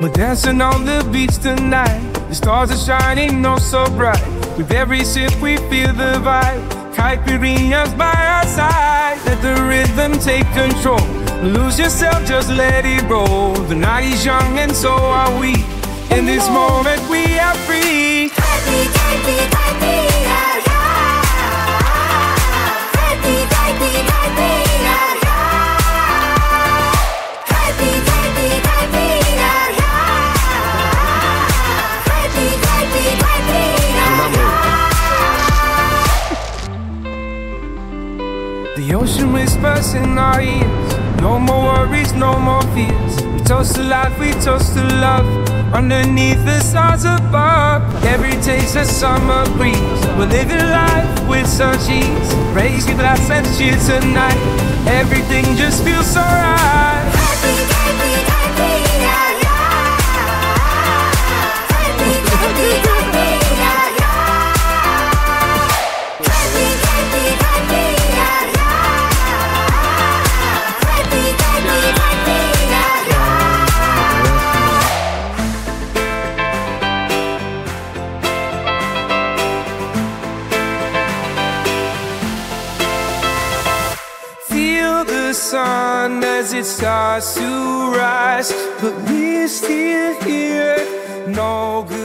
We're dancing on the beach tonight. The stars are shining, no so bright. With every sip, we feel the vibe. Caipirinhas by our side. Let the rhythm take control. Lose yourself, just let it roll. The night is young, and so are we. In this moment, we are free. The ocean whispers in our ears. No more worries, no more fears. We toast to life, we toast to love. Underneath the stars above, every taste of summer breeze. We're living life with such ease. Raise your glass and cheer tonight. Everything just feels so right. The sun as it starts to rise. But we're still here, no goodbye.